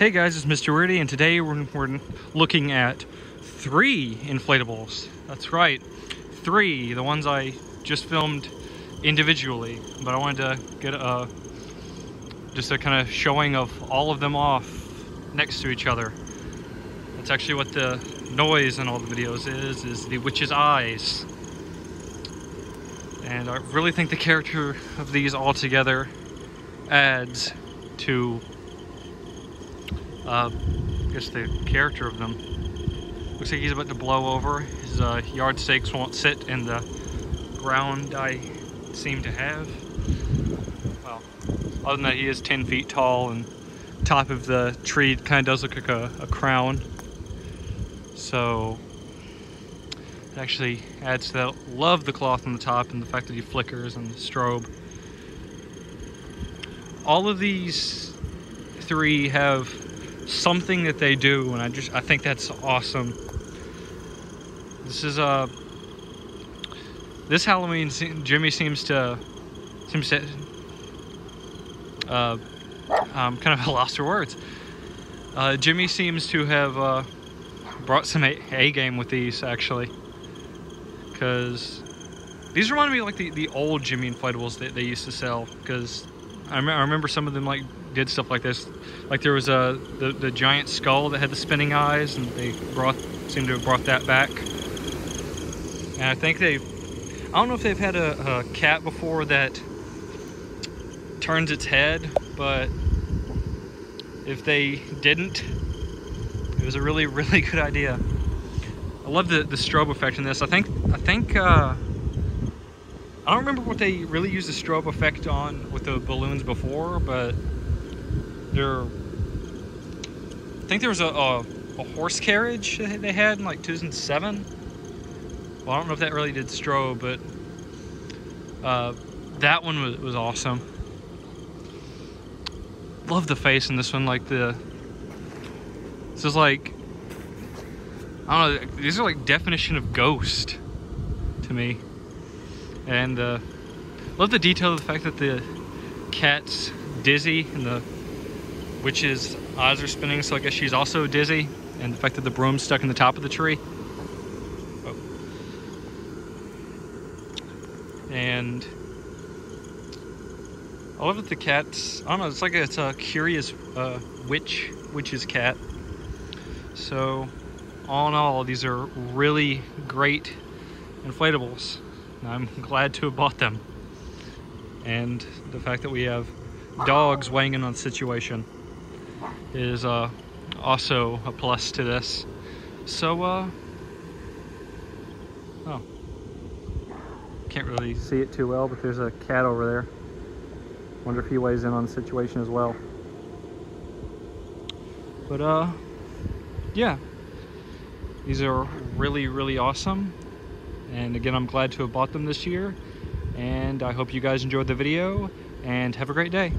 Hey guys, it's Mr. Weirdy, and today we're, we're looking at three inflatables. That's right, three. The ones I just filmed individually, but I wanted to get a just a kind of showing of all of them off next to each other. That's actually what the noise in all the videos is, is the witch's eyes. And I really think the character of these all together adds to uh, I guess the character of them. Looks like he's about to blow over. His uh, yard stakes won't sit in the ground I seem to have. Well, other than that, he is 10 feet tall and top of the tree kind of does look like a, a crown. So it actually adds to that. Love the cloth on the top and the fact that he flickers and the strobe. All of these three have something that they do, and I just I think that's awesome. This is a uh, this Halloween. Gemmy seems to seems to uh, kind of lost for words. Uh, Gemmy seems to have uh, brought some A, A game with these actually, because these remind me of like the, the old Gemmy inflatables that they used to sell. Because I, I remember some of them like did stuff like this. Like there was a the, the giant skull that had the spinning eyes, and they brought seemed to have brought that back. And I think they, I don't know if they've had a, a cat before that turns its head, but if they didn't, it was a really really good idea. I love the the strobe effect in this. I think I think. Uh, I don't remember what they really used the strobe effect on with the balloons before, but there, I think there was a, a, a horse carriage they had in like 2007. Well, I don't know if that really did strobe, but uh, that one was, was awesome. Love the face in this one, like the. This is like. I don't know, these are like definition of ghost to me. And uh, love the detail of the fact that the cat's dizzy and the witch's eyes are spinning, so I guess she's also dizzy. And the fact that the broom's stuck in the top of the tree. Oh. And I love that the cat's, I don't know, it's like a, it's a curious uh, witch, witch's cat. So, all in all, these are really great inflatables. I'm glad to have bought them. And the fact that we have dogs weighing in on the situation is uh, also a plus to this. So, uh, oh, can't really see it too well, but there's a cat over there. Wonder if he weighs in on the situation as well. But, uh, yeah, these are really, really awesome. And again, I'm glad to have bought them this year. And I hope you guys enjoyed the video and have a great day.